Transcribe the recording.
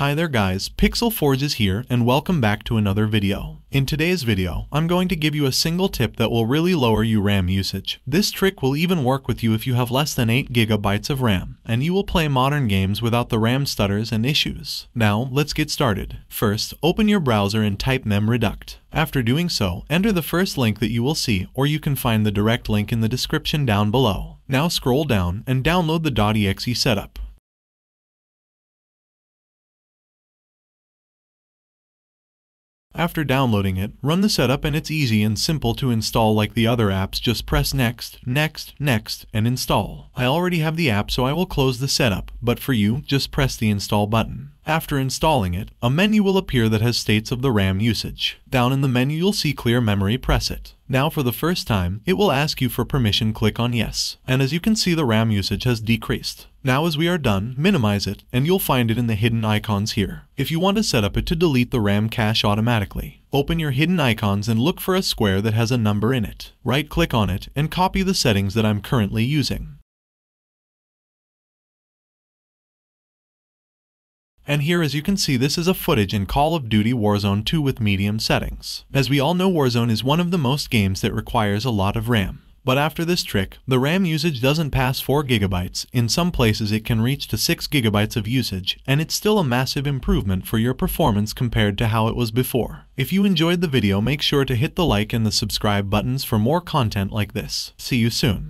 Hi there guys, Pixel Forge is here and welcome back to another video. In today's video, I'm going to give you a single tip that will really lower your RAM usage. This trick will even work with you if you have less than 8GB of RAM, and you will play modern games without the RAM stutters and issues. Now, let's get started. First, open your browser and type memreduct. After doing so, enter the first link that you will see, or you can find the direct link in the description down below. Now scroll down and download the .exe setup. After downloading it, run the setup and it's easy and simple to install like the other apps, just press next, next, next, and install. I already have the app so I will close the setup, but for you, just press the install button. After installing it, a menu will appear that has states of the RAM usage. Down in the menu you'll see clear memory, press it. Now for the first time, it will ask you for permission, click on yes. And as you can see the RAM usage has decreased. Now as we are done, minimize it, and you'll find it in the hidden icons here. If you want to set up it to delete the RAM cache automatically, open your hidden icons and look for a square that has a number in it. Right click on it and copy the settings that I'm currently using. And here as you can see this is a footage in Call of Duty Warzone 2 with medium settings. As we all know Warzone is one of the most games that requires a lot of RAM. But after this trick, the RAM usage doesn't pass 4GB, in some places it can reach to 6GB of usage, and it's still a massive improvement for your performance compared to how it was before. If you enjoyed the video make sure to hit the like and the subscribe buttons for more content like this. See you soon.